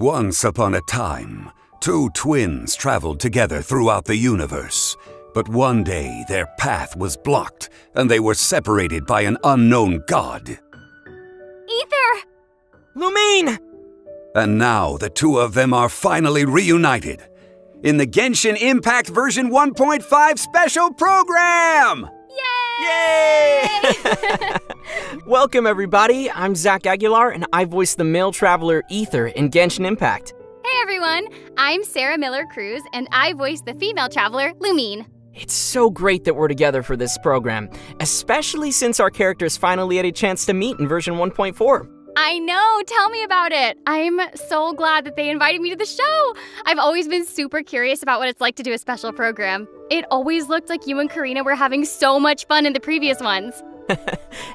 Once upon a time, two twins traveled together throughout the universe. But one day their path was blocked and they were separated by an unknown god. Aether! Lumine! And now the two of them are finally reunited in the Genshin Impact version 1.5 special program! Yay! Welcome, everybody. I'm Zach Aguilar, and I voice the male traveler Aether in Genshin Impact. Hey everyone, I'm Sarah Miller Cruz, and I voice the female traveler, Lumine. It's so great that we're together for this program, especially since our characters finally had a chance to meet in version 1.4. I know, tell me about it. I'm so glad that they invited me to the show. I've always been super curious about what it's like to do a special program. It always looked like you and Corina were having so much fun in the previous ones.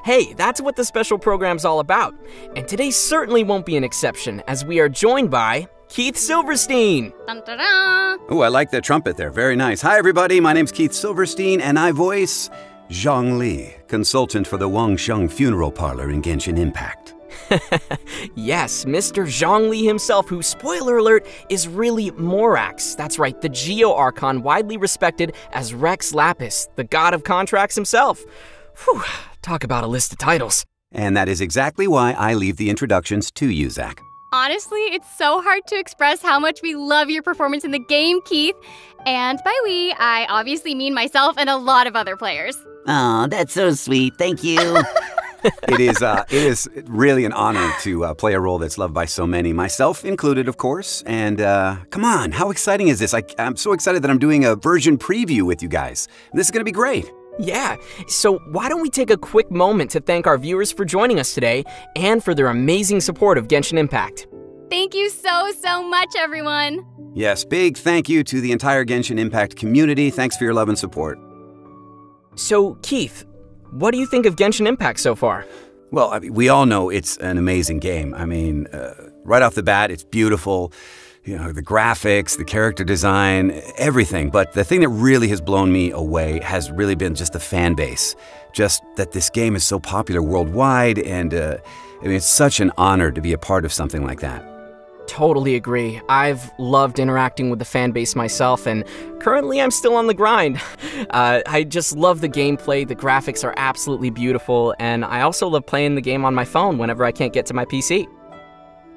Hey, that's what the special program's all about. And today certainly won't be an exception, as we are joined by Keith Silverstein. Dun, dun, dun. Oh, I like the trumpet there. Very nice. Hi, everybody. My name's Keith Silverstein, and I voice Zhongli, consultant for the Wangsheng Funeral Parlor in Genshin Impact. Yes, Mr. Zhongli himself, who, spoiler alert, is really Morax. That's right, the Geo Archon, widely respected as Rex Lapis, the god of contracts himself. Whew, talk about a list of titles. And that is exactly why I leave the introductions to you, Zach. Honestly, it's so hard to express how much we love your performance in the game, Keith. And by we, I obviously mean myself and a lot of other players. Oh, that's so sweet. Thank you. it is uh, it is really an honor to uh, play a role that's loved by so many, myself included, of course. And uh, come on, how exciting is this? I, I'm so excited that I'm doing a version preview with you guys. This is going to be great. Yeah, so why don't we take a quick moment to thank our viewers for joining us today and for their amazing support of Genshin Impact. Thank you so, so much, everyone. Yes, big thank you to the entire Genshin Impact community. Thanks for your love and support. So, Keith, what do you think of Genshin Impact so far? Well, I mean, we all know it's an amazing game. I mean, uh, right off the bat, it's beautiful. You know, the graphics, the character design, everything. But the thing that really has blown me away has really been just the fan base. Just that this game is so popular worldwide, and uh, I mean, it's such an honor to be a part of something like that. Totally agree. I've loved interacting with the fan base myself, and currently I'm still on the grind. Uh, I just love the gameplay, the graphics are absolutely beautiful, and I also love playing the game on my phone whenever I can't get to my PC.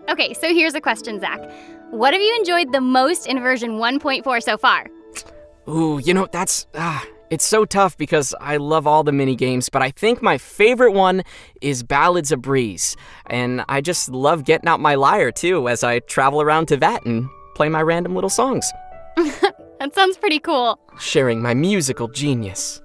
Okay, so here's a question, Zach. What have you enjoyed the most in version 1.4 so far? Ooh, you know, that's. Ah, it's so tough because I love all the mini games, but I think my favorite one is Ballads of Breeze. And I just love getting out my lyre too as I travel around Teyvat and play my random little songs, That sounds pretty cool. sharing my musical genius.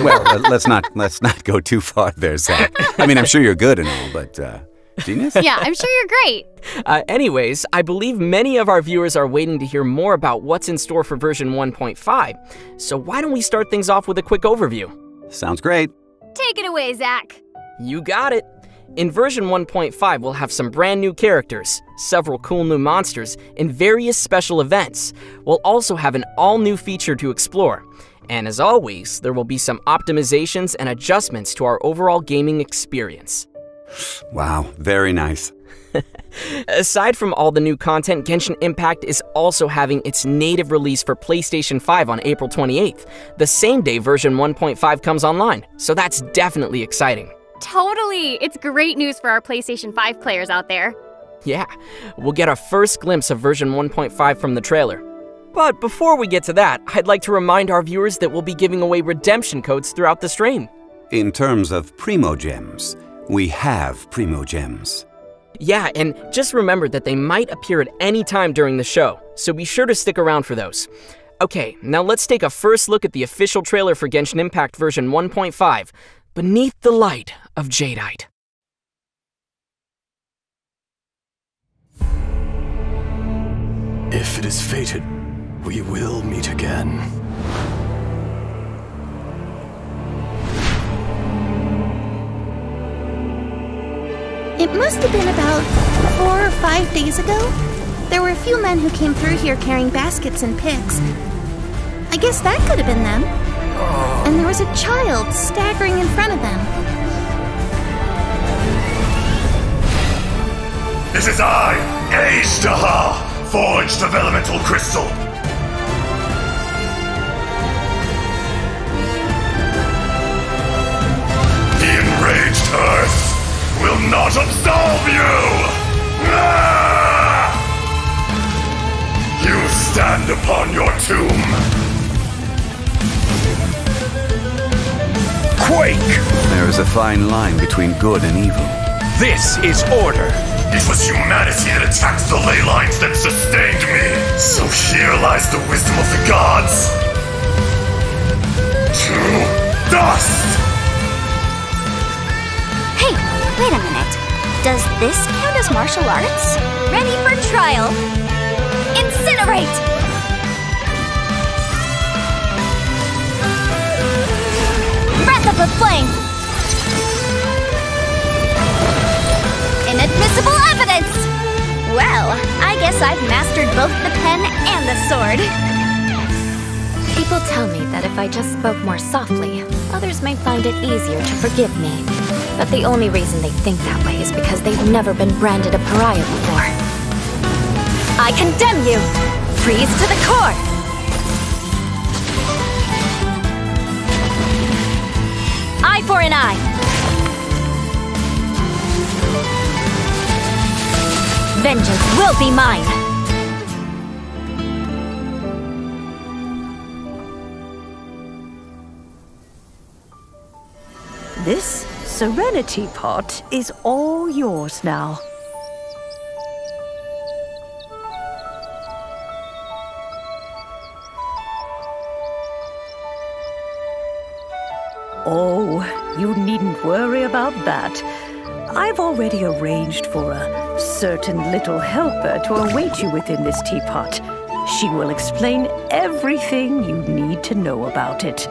well, let's not let's not go too far there, Zach. I mean, I'm sure you're good and all, but uh, genius. Yeah, I'm sure you're great. Uh, anyways, I believe many of our viewers are waiting to hear more about what's in store for version 1.5. So why don't we start things off with a quick overview? Sounds great. Take it away, Zach. You got it. In version 1.5, we'll have some brand new characters, several cool new monsters, and various special events. We'll also have an all new feature to explore. And as always, there will be some optimizations and adjustments to our overall gaming experience. Wow, very nice. Aside from all the new content, Genshin Impact is also having its native release for PlayStation 5 on April 28th, the same day version 1.5 comes online. So that's definitely exciting. Totally. It's great news for our PlayStation 5 players out there. Yeah, we'll get a first glimpse of version 1.5 from the trailer. But before we get to that, I'd like to remind our viewers that we'll be giving away redemption codes throughout the stream. In terms of Primo Gems, we have Primo Gems. Yeah, and just remember that they might appear at any time during the show, so be sure to stick around for those. Okay, now let's take a first look at the official trailer for Genshin Impact version 1.5 Beneath the Light of Jadeite. If it is fated, we will meet again. It must have been about four or five days ago. There were a few men who came through here carrying baskets and picks. I guess that could have been them. And there was a child staggering in front of them. This is I, Azhdaha, forged of elemental crystal. The enraged earth not absolve you! Ah! You stand upon your tomb. Quake! There is a fine line between good and evil. This is order. It was humanity that attacked the ley lines that sustained me. So here lies the wisdom of the gods. To dust! Wait a minute. Does this count as martial arts? Ready for trial. Incinerate! Breath of the flame! Inadmissible evidence! Well, I guess I've mastered both the pen and the sword. People tell me that if I just spoke more softly, others may find it easier to forgive me. But the only reason they think that way is because they've never been branded a pariah before. I condemn you! Freeze to the core! Eye for an eye! Vengeance will be mine! This Serenitea Pot is all yours now. Oh, you needn't worry about that. I've already arranged for a certain little helper to await you within this teapot. She will explain everything you need to know about it.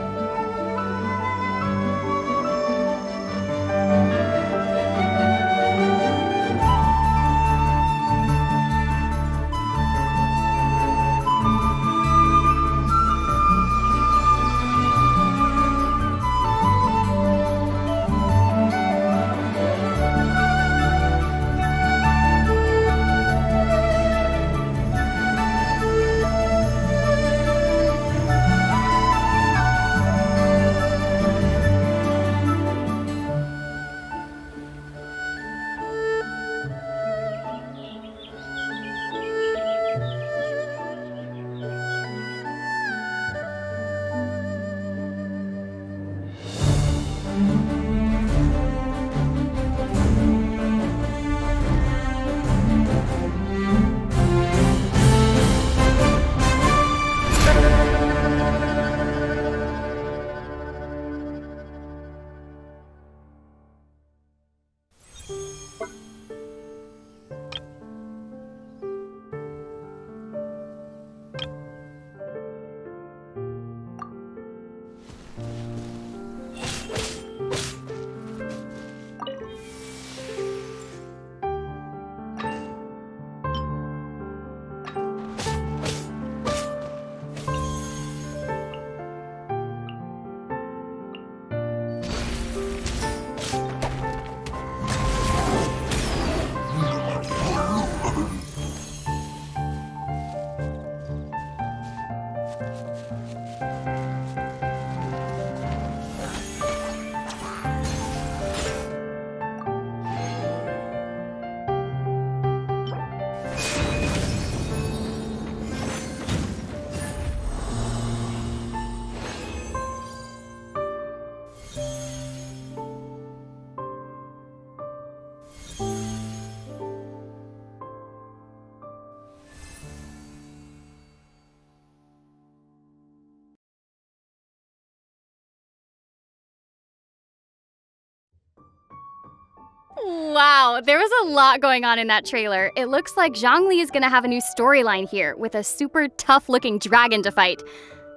Wow, there was a lot going on in that trailer. It looks like Zhongli is gonna have a new storyline here with a super tough looking dragon to fight.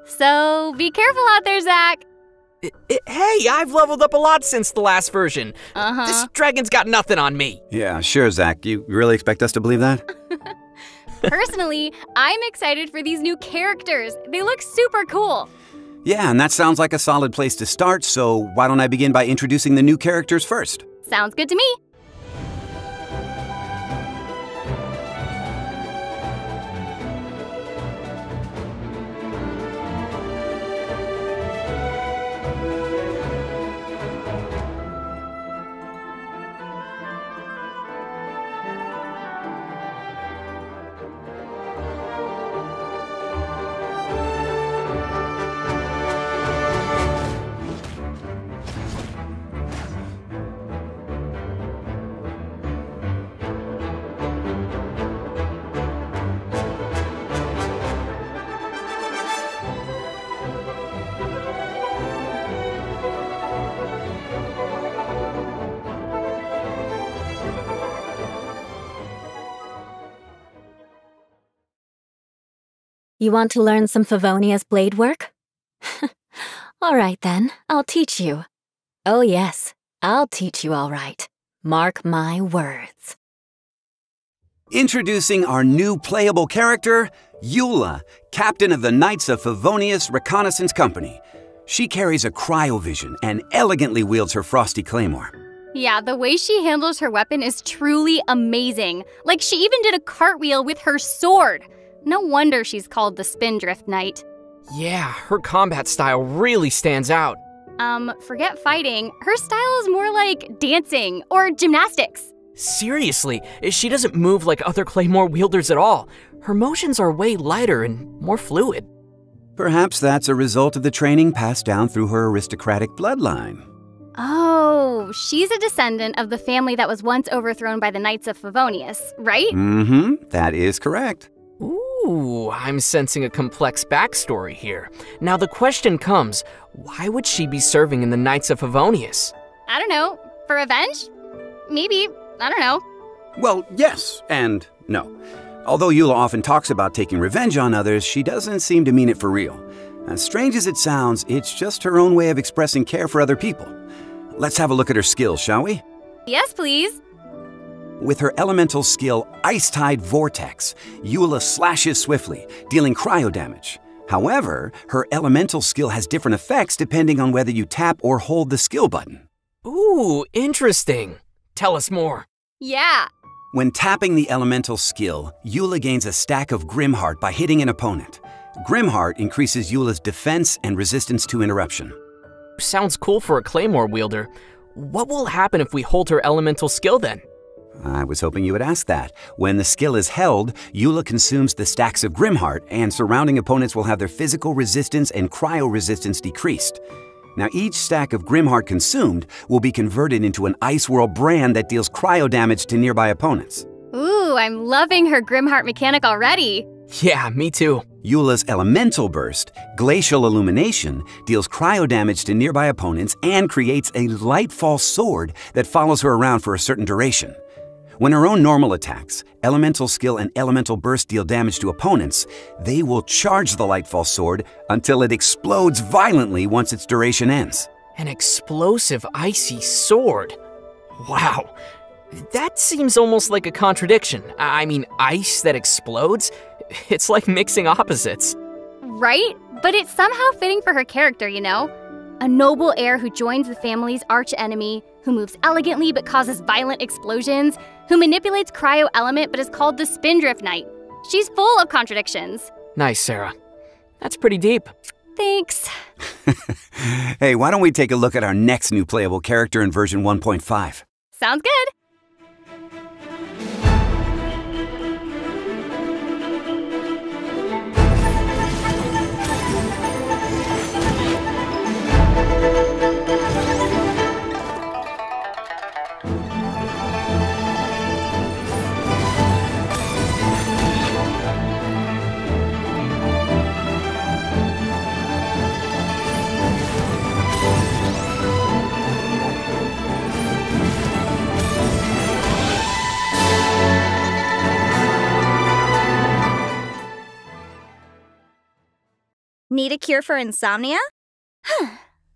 So be careful out there, Zach. I- I- hey, I've leveled up a lot since the last version. Uh huh. This dragon's got nothing on me. Yeah, sure, Zach. You really expect us to believe that? Personally, I'm excited for these new characters. They look super cool. Yeah, and that sounds like a solid place to start, so why don't I begin by introducing the new characters first? Sounds good to me. You want to learn some Favonius blade work? all right then, I'll teach you. Oh yes, I'll teach you all right. Mark my words. Introducing our new playable character, Eula, captain of the Knights of Favonius Reconnaissance Company. She carries a cryovision and elegantly wields her frosty claymore. Yeah, the way she handles her weapon is truly amazing. Like, she even did a cartwheel with her sword. No wonder she's called the Spindrift Knight. Yeah, her combat style really stands out. Um, forget fighting. Her style is more like dancing or gymnastics. Seriously, she doesn't move like other Claymore wielders at all. Her motions are way lighter and more fluid. Perhaps that's a result of the training passed down through her aristocratic bloodline. Oh, she's a descendant of the family that was once overthrown by the Knights of Favonius, right? Mm hmm, that is correct. Ooh, I'm sensing a complex backstory here. Now the question comes why would she be serving in the Knights of Favonius? I don't know. For revenge? Maybe. I don't know. Well, yes and no. Although Eula often talks about taking revenge on others, she doesn't seem to mean it for real. As strange as it sounds, it's just her own way of expressing care for other people. Let's have a look at her skills, shall we? Yes, please. With her elemental skill, Ice Tide Vortex, Eula slashes swiftly, dealing cryo damage. However, her elemental skill has different effects depending on whether you tap or hold the skill button. Ooh, interesting. Tell us more. Yeah. When tapping the elemental skill, Eula gains a stack of Grimheart by hitting an opponent. Grimheart increases Eula's defense and resistance to interruption. Sounds cool for a Claymore wielder. What will happen if we hold her elemental skill then? I was hoping you would ask that. When the skill is held, Eula consumes the stacks of Grimheart, and surrounding opponents will have their physical resistance and cryo resistance decreased. Now, each stack of Grimheart consumed will be converted into an Icewhirl brand that deals cryo damage to nearby opponents. Ooh, I'm loving her Grimheart mechanic already. Yeah, me too. Eula's Elemental Burst, Glacial Illumination, deals cryo damage to nearby opponents and creates a Lightfall sword that follows her around for a certain duration. When her own normal attacks, Elemental Skill and Elemental Burst deal damage to opponents, they will charge the Lightfall sword until it explodes violently once its duration ends. An explosive icy sword. Wow. That seems almost like a contradiction. I mean, ice that explodes? It's like mixing opposites. Right? But it's somehow fitting for her character, you know? A noble heir who joins the family's arch enemy, who moves elegantly but causes violent explosions, who manipulates cryo element but is called the Spindrift Knight. She's full of contradictions. Nice, Sarah. That's pretty deep. Thanks. hey, why don't we take a look at our next new playable character in version 1.5? Sounds good. Need a cure for insomnia?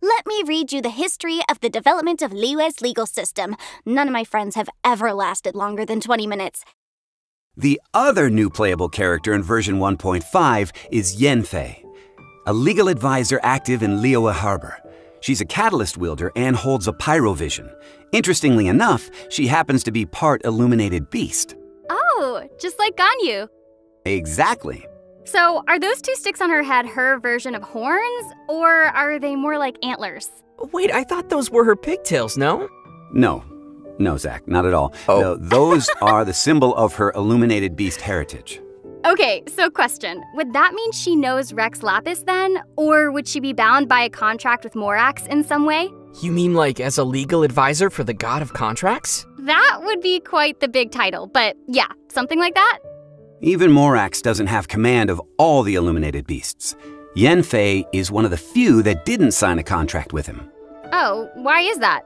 Let me read you the history of the development of Liyue's legal system. None of my friends have ever lasted longer than 20 minutes. The other new playable character in version 1.5 is Yanfei, a legal advisor active in Liyue Harbor. She's a catalyst wielder and holds a pyrovision. Interestingly enough, she happens to be part illuminated beast. Oh, just like Ganyu. Exactly. So, are those two sticks on her head her version of horns, or are they more like antlers? Wait, I thought those were her pigtails, no? No. No, Zach, not at all. Oh. No, those are the symbol of her illuminated beast heritage. Okay, so question. Would that mean she knows Rex Lapis then? Or would she be bound by a contract with Morax in some way? You mean like as a legal advisor for the god of contracts? That would be quite the big title, but yeah, something like that? Even Morax doesn't have command of all the illuminated beasts. Yanfei is one of the few that didn't sign a contract with him. Oh, why is that?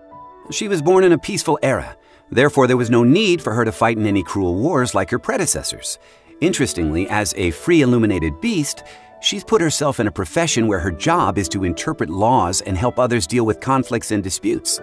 She was born in a peaceful era. Therefore, there was no need for her to fight in any cruel wars like her predecessors. Interestingly, as a free illuminated beast, she's put herself in a profession where her job is to interpret laws and help others deal with conflicts and disputes.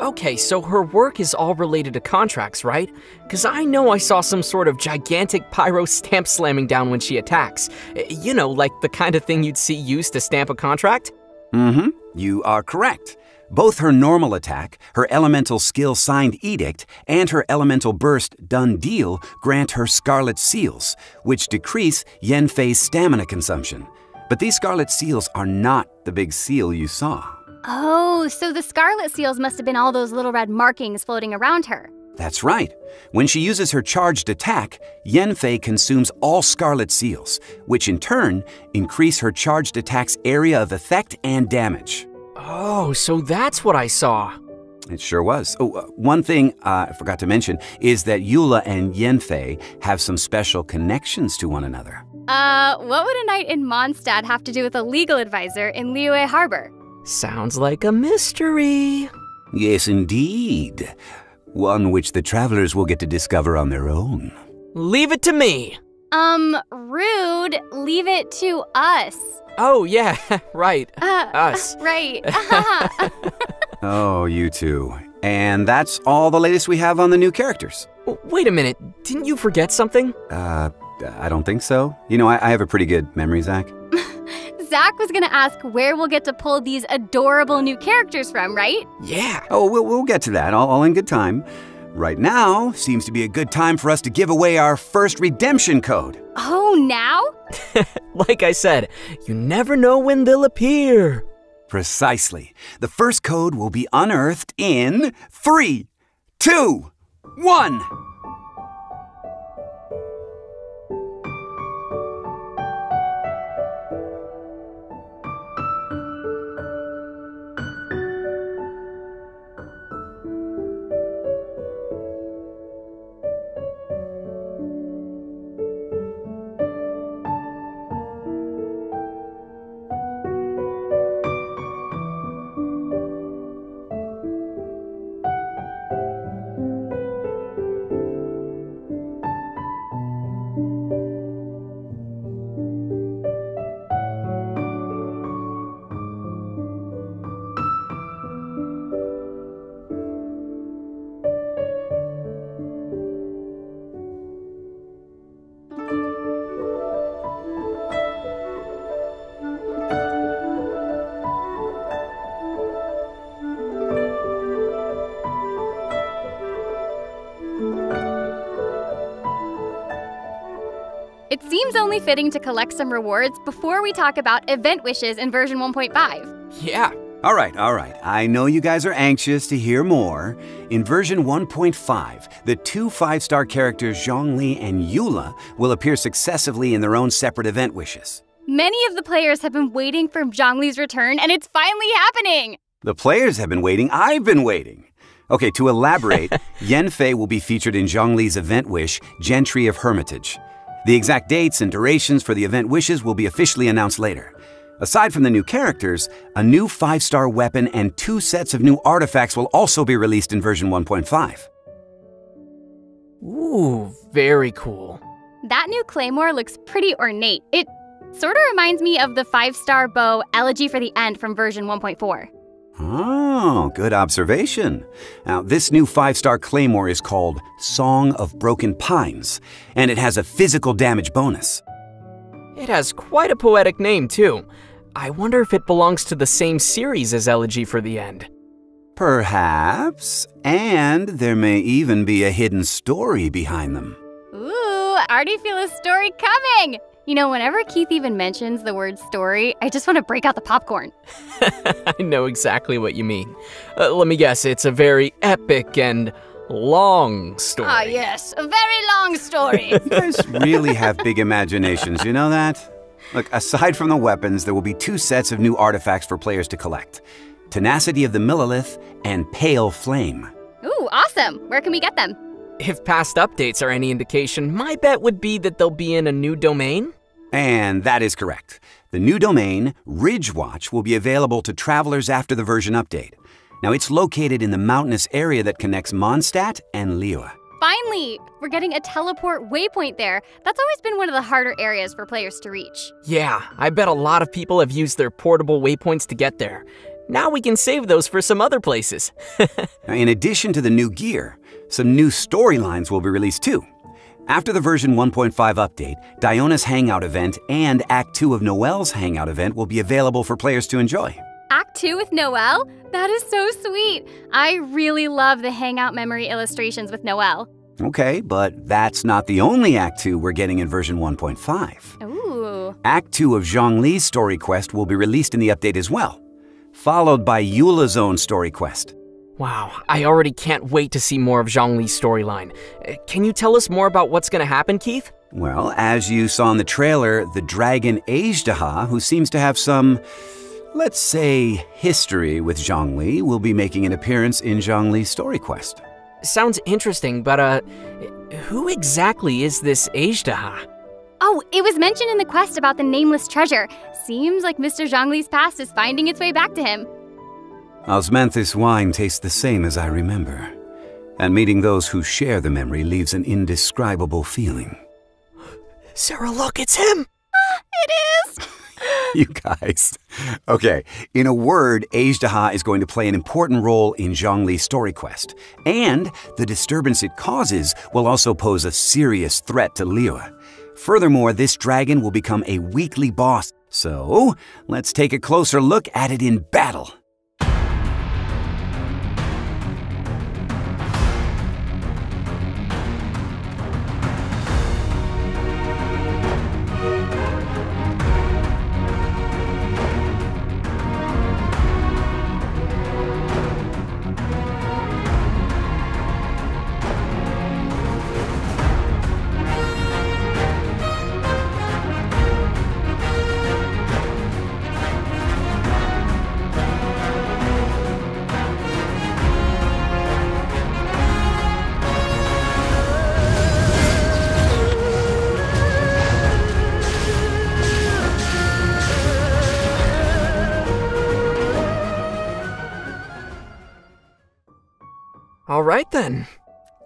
Okay, so her work is all related to contracts, right? Because I know I saw some sort of gigantic pyro stamp slamming down when she attacks. You know, like the kind of thing you'd see used to stamp a contract? Mm hmm. You are correct. Both her normal attack, her elemental skill signed edict, and her elemental burst done deal grant her scarlet seals, which decrease Yanfei's stamina consumption. But these scarlet seals are not the big seal you saw. Oh, so the scarlet seals must have been all those little red markings floating around her. That's right. When she uses her charged attack, Yanfei consumes all scarlet seals, which in turn increase her charged attack's area of effect and damage. Oh, so that's what I saw. It sure was. Oh, uh, one thing uh, I forgot to mention is that Eula and Yanfei have some special connections to one another. Uh, what would a knight in Mondstadt have to do with a legal advisor in Liyue Harbor? Sounds like a mystery. Yes, indeed. One which the travelers will get to discover on their own. Leave it to me. Um, rude. Leave it to us. Oh, yeah, right. Uh, Us. Right. Oh, you two. And that's all the latest we have on the new characters. Wait a minute, didn't you forget something? Uh, I don't think so. You know, I, I have a pretty good memory, Zach. Zach was gonna ask where we'll get to pull these adorable new characters from, right? Yeah. Oh, we'll, we'll get to that, all, all in good time. Right now seems to be a good time for us to give away our first redemption code. Oh, now? Like I said, you never know when they'll appear. Precisely. The first code will be unearthed in three, two, one. Seems only fitting to collect some rewards before we talk about event wishes in version 1.5. Yeah. All right, all right. I know you guys are anxious to hear more. In version 1.5, the two five star characters Zhongli and Eula will appear successively in their own separate event wishes. Many of the players have been waiting for Zhongli's return, and it's finally happening! The players have been waiting, I've been waiting. Okay, to elaborate, Yanfei will be featured in Zhongli's event wish, Gentry of Hermitage. The exact dates and durations for the event wishes will be officially announced later. Aside from the new characters, a new five star weapon and two sets of new artifacts will also be released in version 1.5. Ooh, very cool. That new claymore looks pretty ornate. It sort of reminds me of the five star bow Elegy for the End from version 1.4. Oh, good observation. Now, this new five star claymore is called Song of Broken Pines, and it has a physical damage bonus. It has quite a poetic name, too. I wonder if it belongs to the same series as Elegy for the End. Perhaps, and there may even be a hidden story behind them. Ooh, I already feel a story coming! You know, whenever Keith even mentions the word story, I just want to break out the popcorn. I know exactly what you mean. Uh, let me guess, it's a very epic and long story. Ah, yes, a very long story. You guys really have big imaginations, you know that? Look, aside from the weapons, there will be two sets of new artifacts for players to collect Tenacity of the Millilith and Pale Flame. Ooh, awesome! Where can we get them? If past updates are any indication, my bet would be that they'll be in a new domain. And that is correct. The new domain, Ridgewatch, will be available to travelers after the version update. Now, it's located in the mountainous area that connects Mondstadt and Liyue. Finally! We're getting a teleport waypoint there. That's always been one of the harder areas for players to reach. Yeah, I bet a lot of people have used their portable waypoints to get there. Now we can save those for some other places. Now, in addition to the new gear, some new storylines will be released too. After the version 1.5 update, Diona's Hangout event and Act 2 of Noelle's Hangout event will be available for players to enjoy. Act 2 with Noelle? That is so sweet. I really love the Hangout memory illustrations with Noelle. Okay, but that's not the only Act 2 we're getting in version 1.5. Ooh. Act 2 of Zhongli's story quest will be released in the update as well, followed by Eula's own story quest. Wow, I already can't wait to see more of Zhongli's storyline. Uh, Can you tell us more about what's gonna happen, Keith? Well, as you saw in the trailer, the dragon Azhdaha, who seems to have some, let's say, history with Zhongli, will be making an appearance in Zhongli's story quest. Sounds interesting, but uh, who exactly is this Azhdaha? Oh, it was mentioned in the quest about the nameless treasure. Seems like Mr. Zhongli's past is finding its way back to him. Osmanthus wine tastes the same as I remember, and meeting those who share the memory leaves an indescribable feeling. Sarah, look, it's him! It is! you guys. Okay, in a word, Azhdaha is going to play an important role in Zhongli's story quest, and the disturbance it causes will also pose a serious threat to Liyue. Furthermore, this dragon will become a weekly boss, so let's take a closer look at it in battle. All right then.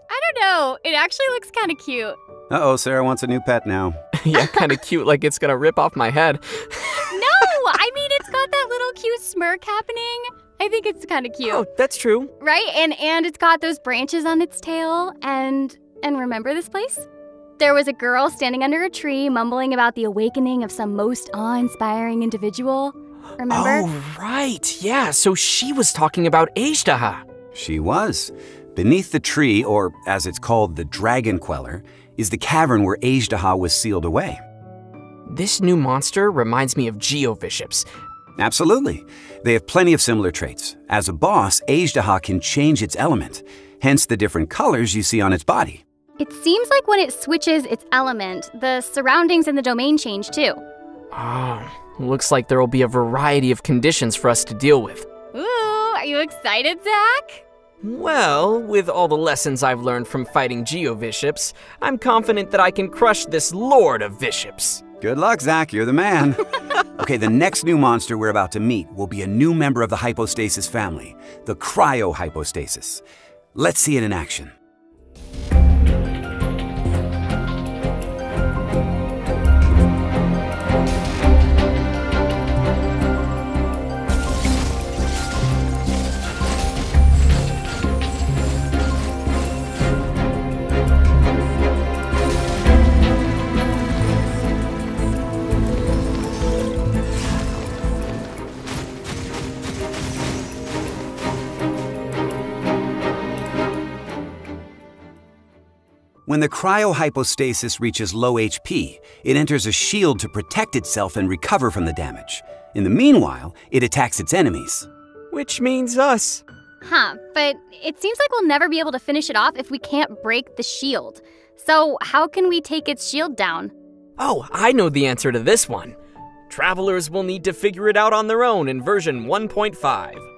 I don't know. It actually looks kind of cute. Uh oh, Sarah wants a new pet now. yeah, kind of cute, like it's gonna rip off my head. No, I mean it's got that little cute smirk happening. I think it's kind of cute. Oh, that's true. Right? And and it's got those branches on its tail and and remember this place? There was a girl standing under a tree mumbling about the awakening of some most awe-inspiring individual. Remember? Oh, right. Yeah, so she was talking about Azhdaha. She was. Beneath the tree, or as it's called, the Dragon Queller, is the cavern where Azhdaha was sealed away. This new monster reminds me of Geovishaps. Absolutely. They have plenty of similar traits. As a boss, Azhdaha can change its element, hence the different colors you see on its body. It seems like when it switches its element, the surroundings in the domain change too. Oh, looks like there will be a variety of conditions for us to deal with. Ooh, are you excited, Zach? Well, with all the lessons I've learned from fighting Geovishaps, I'm confident that I can crush this Lord of Vishaps. Good luck, Zach. You're the man. okay, the next new monster we're about to meet will be a new member of the hypostasis family, the cryohypostasis. Let's see it in action. When the cryohypostasis reaches low HP, it enters a shield to protect itself and recover from the damage. In the meanwhile, it attacks its enemies. Which means us. Huh, but it seems like we'll never be able to finish it off if we can't break the shield. So, how can we take its shield down? Oh, I know the answer to this one. Travelers will need to figure it out on their own in version 1.5.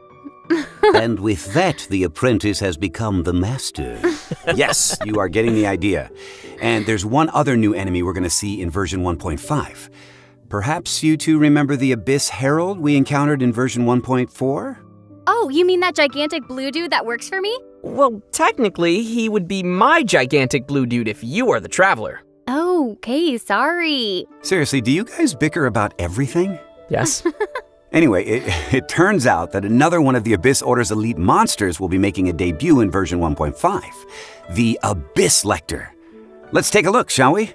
and with that, the apprentice has become the master. yes, you are getting the idea. And there's one other new enemy we're going to see in version 1.5. Perhaps you two remember the Abyss Herald we encountered in version 1.4? Oh, you mean that gigantic blue dude that works for me? Well, technically, he would be my gigantic blue dude if you are the traveler. Oh, okay, sorry. Seriously, do you guys bicker about everything? Yes. Anyway, it, it turns out that another one of the Abyss Order's elite monsters will be making a debut in version 1.5 the Abyss Lector. Let's take a look, shall we?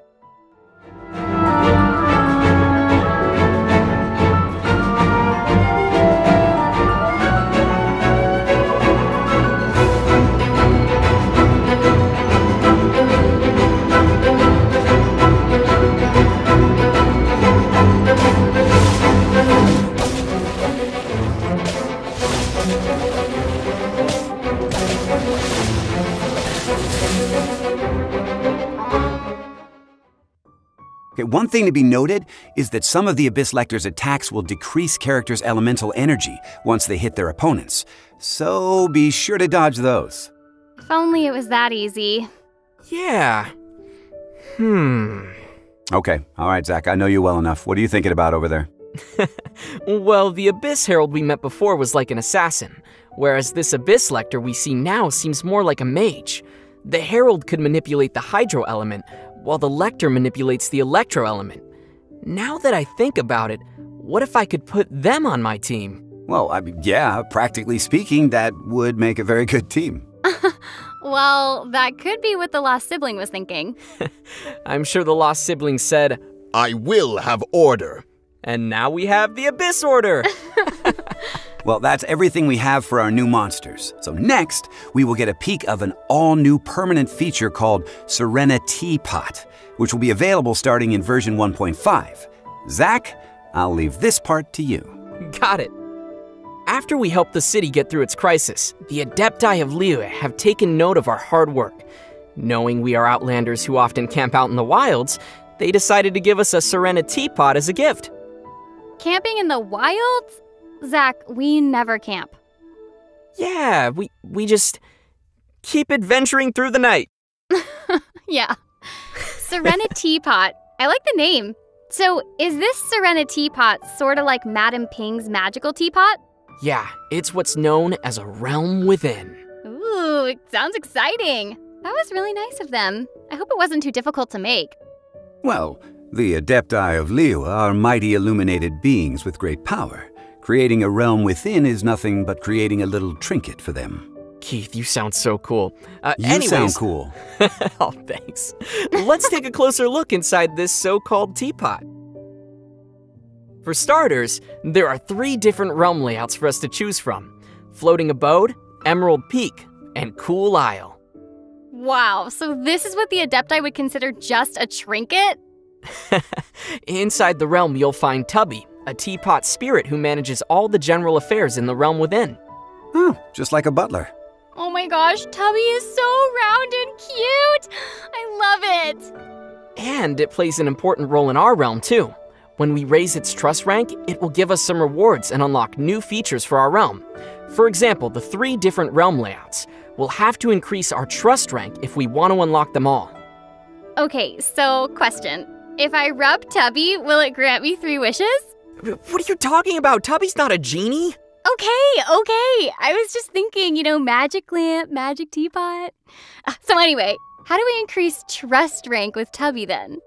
Okay, one thing to be noted is that some of the Abyss Lector's attacks will decrease characters' elemental energy once they hit their opponents, so be sure to dodge those. If only it was that easy. Yeah. Hmm. Okay, all right, Zach, I know you well enough. What are you thinking about over there? Well, the Abyss Herald we met before was like an assassin, whereas this Abyss Lector we see now seems more like a mage. The Herald could manipulate the Hydro element, while the Lector manipulates the Electro element. Now that I think about it, what if I could put them on my team? Well, I mean, yeah, practically speaking, that would make a very good team. Well, that could be what the lost sibling was thinking. I'm sure the lost sibling said, I will have order. and now we have the Abyss Order. Well, that's everything we have for our new monsters. So next, we will get a peek of an all-new permanent feature called Serenitea Pot, which will be available starting in version 1.5. Zach, I'll leave this part to you. Got it. After we helped the city get through its crisis, the Adepti of Liyue have taken note of our hard work. Knowing we are outlanders who often camp out in the wilds, they decided to give us a Serenitea Pot as a gift. Camping in the wilds? Zach, we never camp. Yeah, we we just keep adventuring through the night. Yeah. Serena Teapot. I like the name. So, is this Serenitea Pot sort of like Madame Ping's magical teapot? Yeah, it's what's known as a realm within. Ooh, it sounds exciting. That was really nice of them. I hope it wasn't too difficult to make. Well, the Adepti of Liyue are mighty illuminated beings with great power. Creating a realm within is nothing but creating a little trinket for them. Keith, you sound so cool. Uh, You anyways, sound cool. oh, thanks. Let's take a closer look inside this so called teapot. For starters, there are three different realm layouts for us to choose from Floating Abode, Emerald Peak, and Cool Isle. Wow, so this is what the Adepti would consider just a trinket? Inside the realm, you'll find Tubby, a teapot spirit who manages all the general affairs in the realm within. Oh, just like a butler. Oh my gosh, Tubby is so round and cute! I love it! And it plays an important role in our realm, too. When we raise its trust rank, it will give us some rewards and unlock new features for our realm. For example, the three different realm layouts. We'll have to increase our trust rank if we want to unlock them all. Okay, so question. If I rub Tubby, will it grant me three wishes? What are you talking about? Tubby's not a genie. Okay, okay. I was just thinking, you know, magic lamp, magic teapot. Uh, So, anyway, how do we increase trust rank with Tubby then?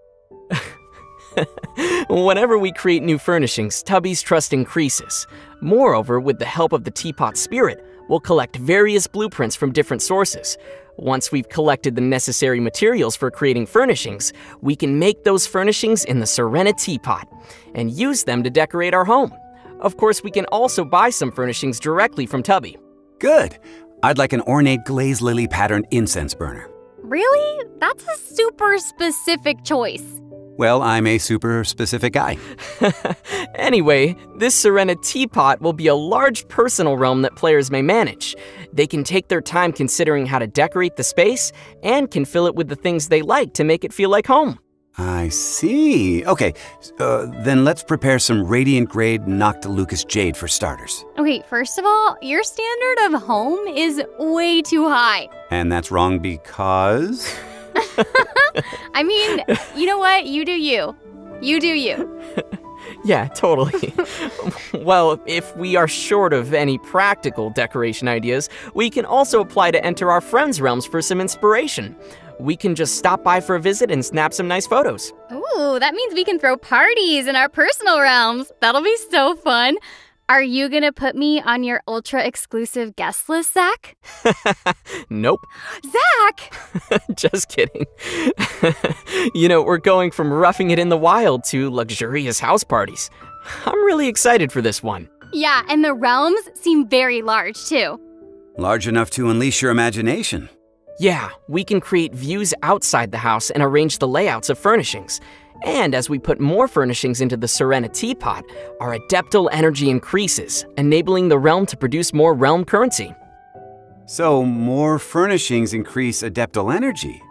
Whenever we create new furnishings, Tubby's trust increases. Moreover, with the help of the teapot spirit, we'll collect various blueprints from different sources. Once we've collected the necessary materials for creating furnishings, we can make those furnishings in the Serenitea Pot and use them to decorate our home. Of course, we can also buy some furnishings directly from Tubby. Good. I'd like an ornate glazed lily patterned incense burner. Really? That's a super specific choice. Well, I'm a super specific guy. Anyway, this Serenitea Pot will be a large personal realm that players may manage. They can take their time considering how to decorate the space and can fill it with the things they like to make it feel like home. I see. Okay, uh, then let's prepare some radiant grade Noctilucous jade for starters. Okay, first of all, your standard of home is way too high. And that's wrong because. I mean, you know what? You do you. You do you. yeah, totally. well, if we are short of any practical decoration ideas, we can also apply to enter our friends' realms for some inspiration. We can just stop by for a visit and snap some nice photos. Ooh, that means we can throw parties in our personal realms. That'll be so fun. Are you gonna put me on your ultra exclusive guest list, Zach? nope. Zach! Just kidding. you know, we're going from roughing it in the wild to luxurious house parties. I'm really excited for this one. Yeah, and the realms seem very large, too. Large enough to unleash your imagination. Yeah, we can create views outside the house and arrange the layouts of furnishings. And as we put more furnishings into the Serenitea Pot, our adeptal energy increases, enabling the realm to produce more realm currency. So, more furnishings increase adeptal energy.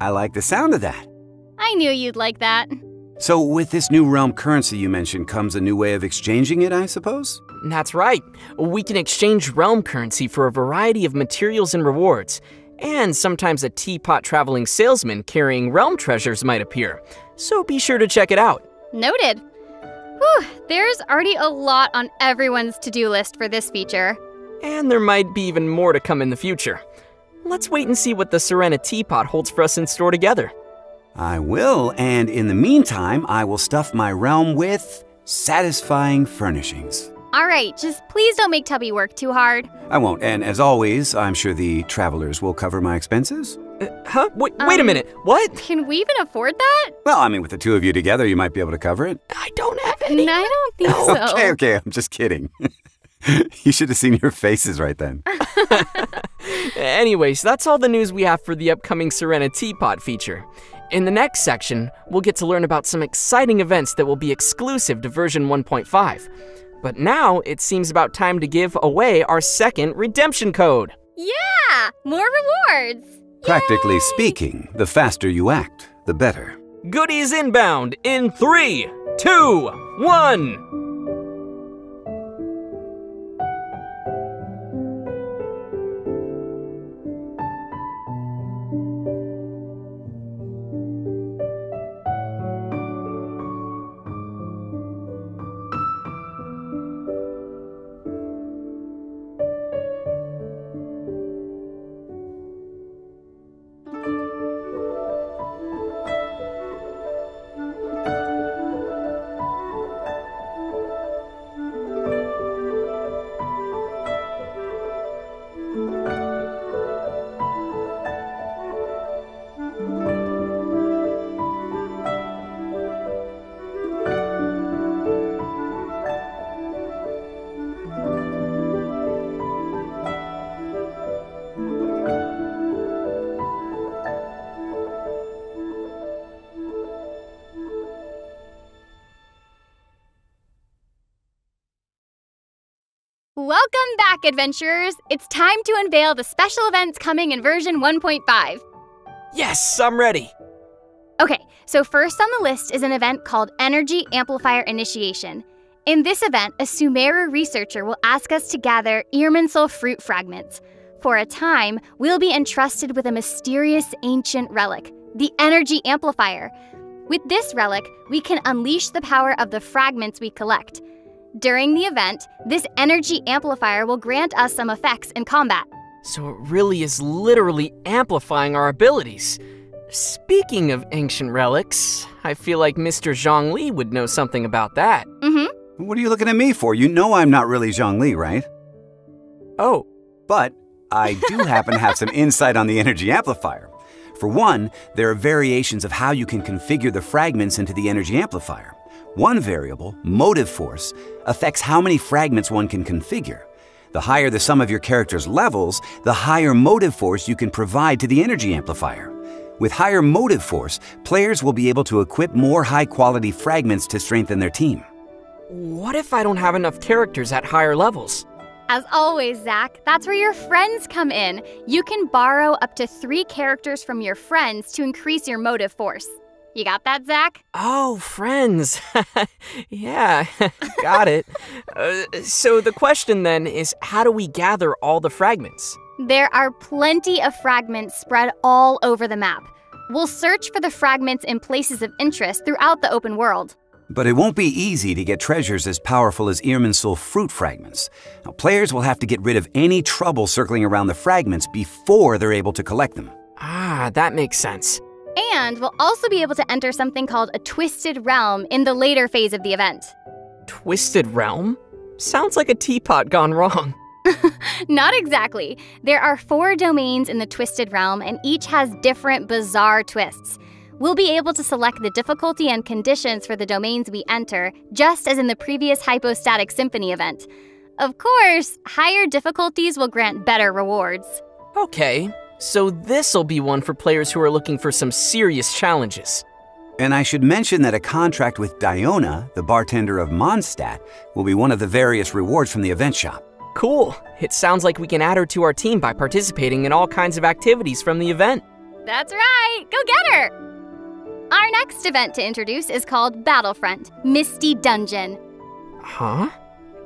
I like the sound of that. I knew you'd like that. So, with this new realm currency you mentioned comes a new way of exchanging it, I suppose? That's right. We can exchange realm currency for a variety of materials and rewards. And sometimes a teapot traveling salesman carrying realm treasures might appear so be sure to check it out. Noted. Whew, there's already a lot on everyone's to do list for this feature. And there might be even more to come in the future. Let's wait and see what the Serenitea Pot holds for us in store together. I will, and in the meantime, I will stuff my realm with satisfying furnishings. All right, just please don't make Tubby work too hard. I won't, and as always, I'm sure the travelers will cover my expenses. Uh, huh? Wait, um, wait a um, minute. What? Can we even afford that? Well, I mean, with the two of you together, you might be able to cover it. I don't have any. I don't think no. so. Okay, okay, I'm just kidding. you should have seen your faces right then. Anyways, that's all the news we have for the upcoming Serenitea Pot feature. In the next section, we'll get to learn about some exciting events that will be exclusive to version 1.5. But now it seems about time to give away our second redemption code. Yeah! More rewards! Practically speaking, the faster you act, the better. Goodies inbound in three, two, one. Back, adventurers! It's time to unveil the special events coming in version 1.5. Yes, I'm ready! Okay, so first on the list is an event called Energy Amplifier Initiation. In this event, a Sumeru researcher will ask us to gather Irminsul fruit fragments. For a time, we'll be entrusted with a mysterious ancient relic, the Energy Amplifier. With this relic, we can unleash the power of the fragments we collect. During the event, this energy amplifier will grant us some effects in combat. So it really is literally amplifying our abilities. Speaking of ancient relics, I feel like Mr. Zhongli would know something about that. Mm-hmm. What are you looking at me for? You know I'm not really Zhongli, right? Oh. But I do happen to have some insight on the energy amplifier. For one, there are variations of how you can configure the fragments into the energy amplifier. One variable, motive force, affects how many fragments one can configure. The higher the sum of your character's levels, the higher motive force you can provide to the energy amplifier. With higher motive force, players will be able to equip more high quality fragments to strengthen their team. What if I don't have enough characters at higher levels? As always, Zach, that's where your friends come in. You can borrow up to three characters from your friends to increase your motive force. You got that, Zach? Oh, friends. yeah, got it. Uh, so the question then is how do we gather all the fragments? There are plenty of fragments spread all over the map. We'll search for the fragments in places of interest throughout the open world. But it won't be easy to get treasures as powerful as Irminsul fruit fragments. Now, players will have to get rid of any trouble circling around the fragments before they're able to collect them. Ah, that makes sense. And we'll also be able to enter something called a Twisted Realm in the later phase of the event. Twisted Realm? Sounds like a teapot gone wrong. Not exactly. There are four domains in the Twisted Realm, and each has different bizarre twists. We'll be able to select the difficulty and conditions for the domains we enter, just as in the previous Hypostatic Symphony event. Of course, higher difficulties will grant better rewards. Okay, so this'll be one for players who are looking for some serious challenges. And I should mention that a contract with Diona, the bartender of Mondstadt, will be one of the various rewards from the event shop. Cool. It sounds like we can add her to our team by participating in all kinds of activities from the event. That's right! Go get her! Our next event to introduce is called Battlefront Misty Dungeon. Huh?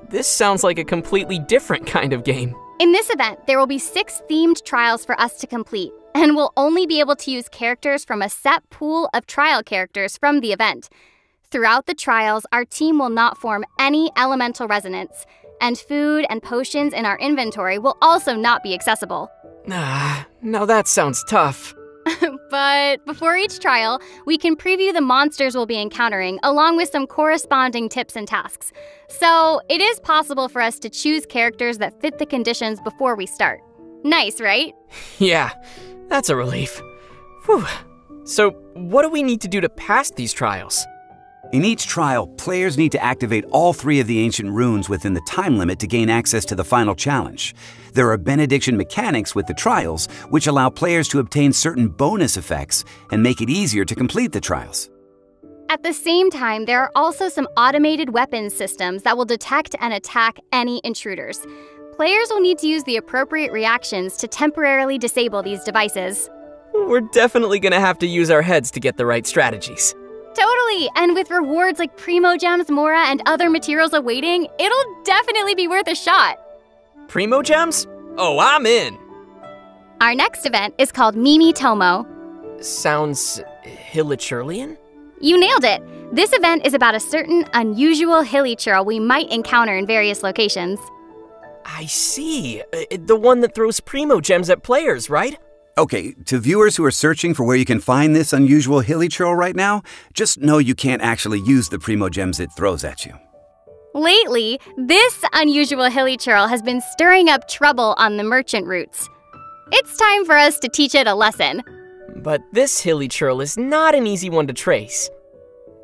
This sounds like a completely different kind of game. In this event, there will be six themed trials for us to complete, and we'll only be able to use characters from a set pool of trial characters from the event. Throughout the trials, our team will not form any elemental resonance, and food and potions in our inventory will also not be accessible. Ah, now that sounds tough. but before each trial, we can preview the monsters we'll be encountering, along with some corresponding tips and tasks. So it is possible for us to choose characters that fit the conditions before we start. Nice, right? Yeah, that's a relief. Whew. So, what do we need to do to pass these trials? In each trial, players need to activate all three of the ancient runes within the time limit to gain access to the final challenge. There are benediction mechanics with the trials, which allow players to obtain certain bonus effects and make it easier to complete the trials. At the same time, there are also some automated weapons systems that will detect and attack any intruders. Players will need to use the appropriate reactions to temporarily disable these devices. We're definitely gonna have to use our heads to get the right strategies. Totally! And with rewards like Primogems, Mora, and other materials awaiting, it'll definitely be worth a shot. Primogems? Oh, I'm in! Our next event is called Mimi Tomo. Sounds Hilichurlian? You nailed it! This event is about a certain unusual hilichurl we might encounter in various locations. I see. Uh, the one that throws Primogems at players, right? Okay, to viewers who are searching for where you can find this unusual hilichurl right now, just know you can't actually use the Primogems it throws at you. Lately, this unusual hilichurl has been stirring up trouble on the merchant routes. It's time for us to teach it a lesson. But this hilichurl is not an easy one to trace.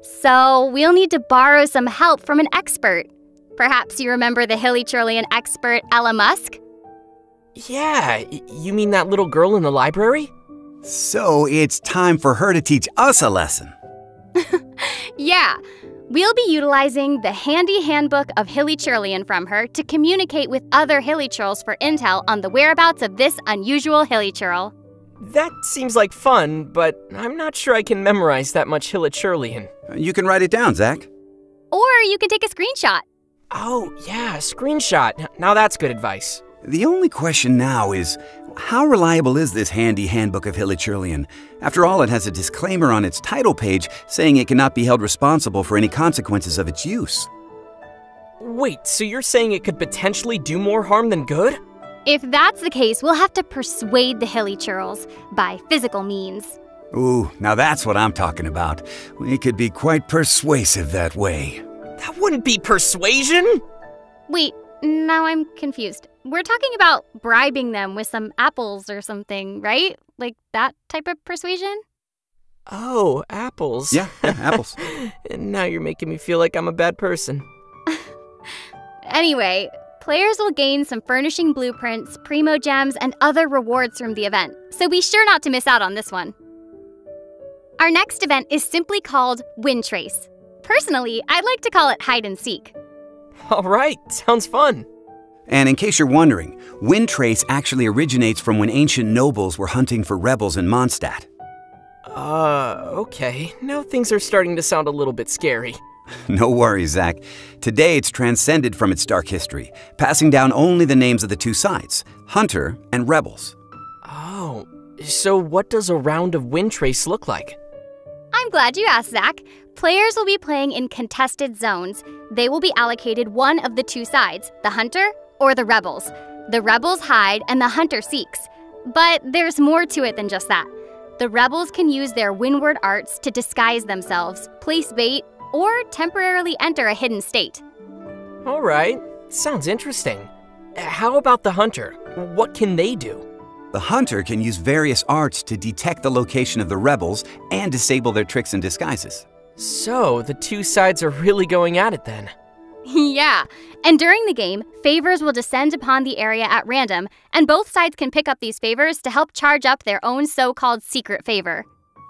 So, we'll need to borrow some help from an expert. Perhaps you remember the Hilichurlian expert Ella Musk? Yeah, you mean that little girl in the library? So, it's time for her to teach us a lesson. yeah, we'll be utilizing the handy handbook of Hilichurlian from her to communicate with other Hilichurls for intel on the whereabouts of this unusual Hilichurl. That seems like fun, but I'm not sure I can memorize that much Hilichurlian. You can write it down, Zach. Or you can take a screenshot. Oh, yeah, screenshot. Now that's good advice. The only question now is how reliable is this handy handbook of Hilichurlian? After all, it has a disclaimer on its title page saying it cannot be held responsible for any consequences of its use. Wait, so you're saying it could potentially do more harm than good? If that's the case, we'll have to persuade the Hilichurls by physical means. Ooh, now that's what I'm talking about. We could be quite persuasive that way. That wouldn't be persuasion! Wait, now I'm confused. We're talking about bribing them with some apples or something, right? Like that type of persuasion? Oh, apples. Yeah, yeah apples. and now you're making me feel like I'm a bad person. anyway, players will gain some furnishing blueprints, Primogems, and other rewards from the event, so be sure not to miss out on this one. Our next event is simply called Wind Trace. Personally, I'd like to call it hide and seek. All right, sounds fun. And in case you're wondering, Wind Trace actually originates from when ancient nobles were hunting for rebels in Mondstadt. Uh, okay. Now things are starting to sound a little bit scary. No worries, Zach. Today it's transcended from its dark history, passing down only the names of the two sides Hunter and Rebels. Oh, so what does a round of Wind Trace look like? I'm glad you asked, Zach. Players will be playing in contested zones. They will be allocated one of the two sides the hunter or the rebels. The rebels hide and the hunter seeks. But there's more to it than just that. The rebels can use their windward arts to disguise themselves, place bait, or temporarily enter a hidden state. All right, sounds interesting. How about the hunter? What can they do? The hunter can use various arts to detect the location of the rebels and disable their tricks and disguises. So, the two sides are really going at it then. yeah, and during the game, favors will descend upon the area at random, and both sides can pick up these favors to help charge up their own so called secret favor.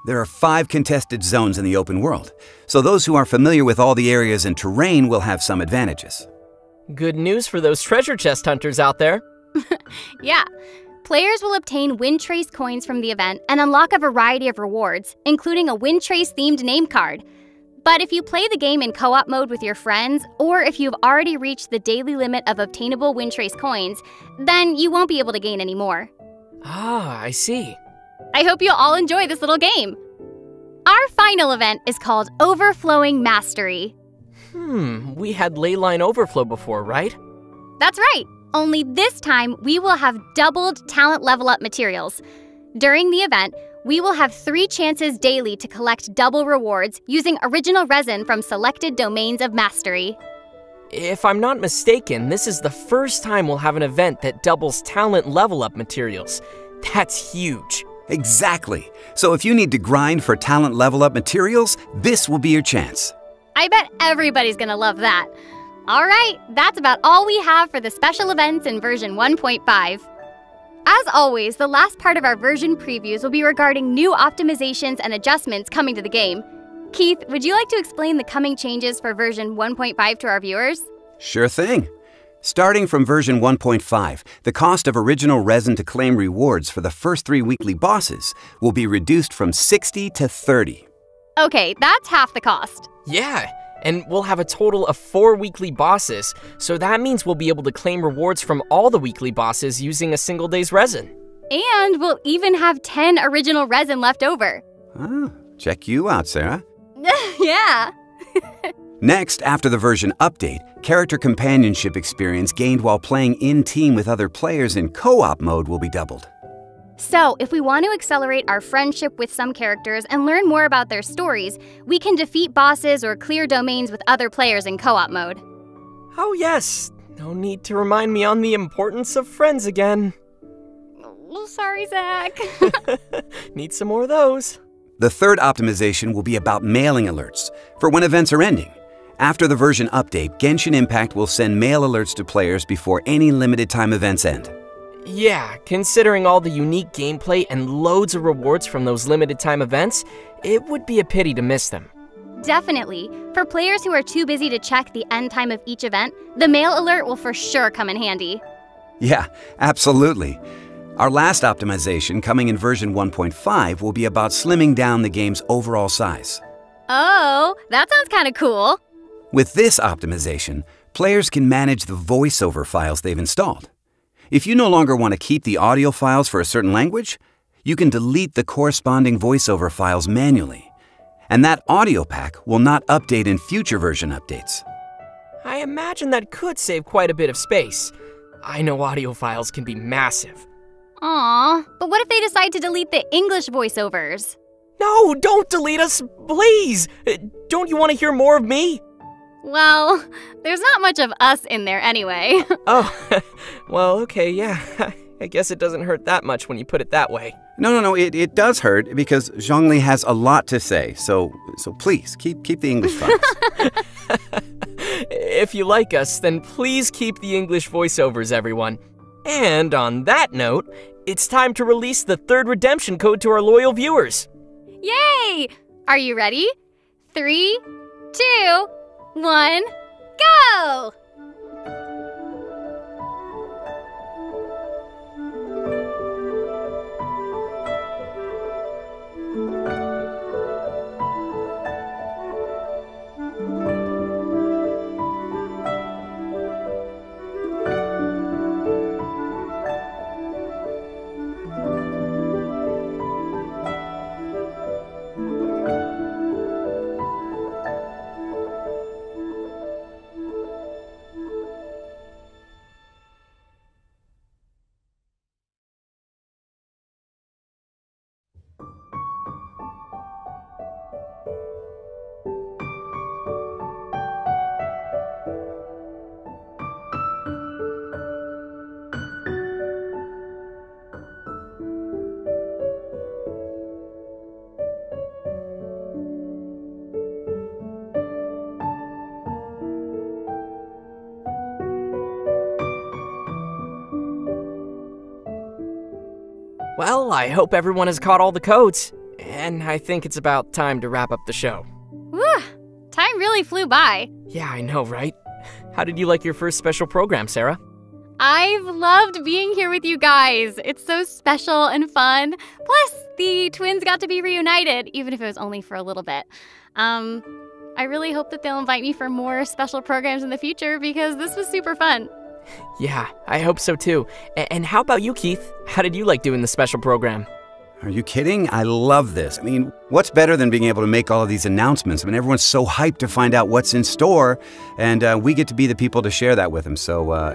There are five contested zones in the open world, so those who are familiar with all the areas and terrain will have some advantages. Good news for those treasure chest hunters out there. yeah. Players will obtain Wind Trace coins from the event and unlock a variety of rewards, including a Wind Trace themed name card. But if you play the game in co op mode with your friends, or if you've already reached the daily limit of obtainable Wind Trace coins, then you won't be able to gain any more. Ah, I see. I hope you'll all enjoy this little game. Our final event is called Overflowing Mastery. Hmm, we had Leyline Overflow before, right? That's right. Only this time, we will have doubled talent level up materials. During the event, we will have three chances daily to collect double rewards using original resin from selected domains of mastery. If I'm not mistaken, this is the first time we'll have an event that doubles talent level up materials. That's huge. Exactly. So if you need to grind for talent level up materials, this will be your chance. I bet everybody's gonna love that. All right, that's about all we have for the special events in version 1.5. As always, the last part of our version previews will be regarding new optimizations and adjustments coming to the game. Keith, would you like to explain the coming changes for version 1.5 to our viewers? Sure thing. Starting from version 1.5, the cost of original resin to claim rewards for the first three weekly bosses will be reduced from 60 to 30. Okay, that's half the cost. Yeah, and we'll have a total of four weekly bosses, so that means we'll be able to claim rewards from all the weekly bosses using a single day's resin. And we'll even have 10 original resin left over. Ah, check you out, Sarah. yeah. Next, after the version update, character companionship experience gained while playing in team with other players in co op mode will be doubled. So, if we want to accelerate our friendship with some characters and learn more about their stories, we can defeat bosses or clear domains with other players in co op mode. Oh, yes. No need to remind me on the importance of friends again. Oh, sorry, Zach. need some more of those. The third optimization will be about mailing alerts for when events are ending. After the version update, Genshin Impact will send mail alerts to players before any limited time events end. Yeah, considering all the unique gameplay and loads of rewards from those limited time events, it would be a pity to miss them. Definitely. For players who are too busy to check the end time of each event, the mail alert will for sure come in handy. Yeah, absolutely. Our last optimization, coming in version 1.5, will be about slimming down the game's overall size. Oh, that sounds kind of cool. With this optimization, players can manage the voiceover files they've installed. If you no longer want to keep the audio files for a certain language, you can delete the corresponding voiceover files manually. And that audio pack will not update in future version updates. I imagine that could save quite a bit of space. I know audio files can be massive. Aw, but what if they decide to delete the English voiceovers? No, don't delete us, please! Uh, don't you want to hear more of me? Well, there's not much of us in there anyway. oh, well, okay, yeah. I guess it doesn't hurt that much when you put it that way. No, no, no, it, it does hurt because Zhongli has a lot to say. So so please keep keep the English files. if you like us, then please keep the English voiceovers, everyone. And on that note, it's time to release the third redemption code to our loyal viewers. Yay! Are you ready? Three, two, one, go! I hope everyone has caught all the codes. And I think it's about time to wrap up the show. Whew, time really flew by. Yeah, I know, right? How did you like your first special program, Sarah? I've loved being here with you guys. It's so special and fun. Plus, the twins got to be reunited, even if it was only for a little bit. Um, I really hope that they'll invite me for more special programs in the future because this was super fun. Yeah, I hope so too. A- and how about you, Keith? How did you like doing the special program? Are you kidding? I love this. I mean, what's better than being able to make all of these announcements? I mean, everyone's so hyped to find out what's in store, and uh, we get to be the people to share that with them. So uh,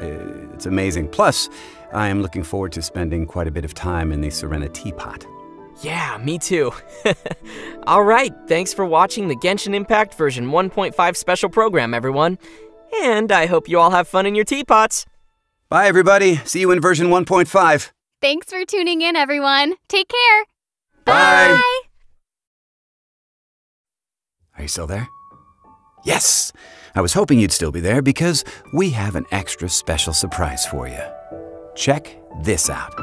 it's amazing. Plus, I am looking forward to spending quite a bit of time in the Serenitea Pot. Yeah, me too. All right, thanks for watching the Genshin Impact version 1.5 special program, everyone. And I hope you all have fun in your teapots. Bye, everybody. See you in version 1.5. Thanks for tuning in, everyone. Take care. Bye. Bye. Are you still there? Yes! I was hoping you'd still be there because we have an extra special surprise for you. Check this out.